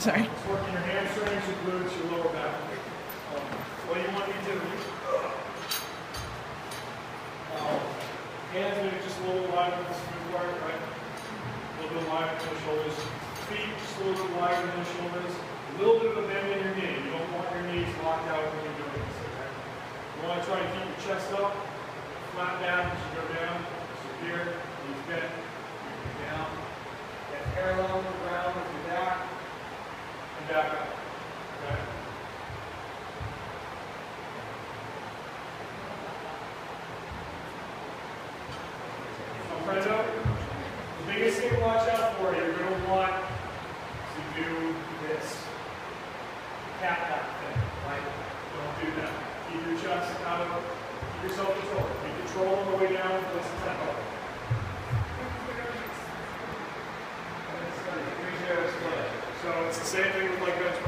Sorry. It's working your hamstrings, your glutes, your lower back. Um, what do you want me to do? Um, hands maybe just a little wider than the smooth part, right? A little bit wider than the shoulders. Feet just a little bit wider than the shoulders. A little bit of a bend in your knee. You don't want your knees locked out when you're doing this, okay? You want to try and keep your chest up, flat down as you go down. So here, knees bent, knees down. And parallel to the ground with your back and up. The biggest thing to watch out for, you're going to want to do this cat back thing, right? Don't do that. Keep your chest out keep yourself controlled. Keep control on the way down for this tempo. It's the same thing with like bench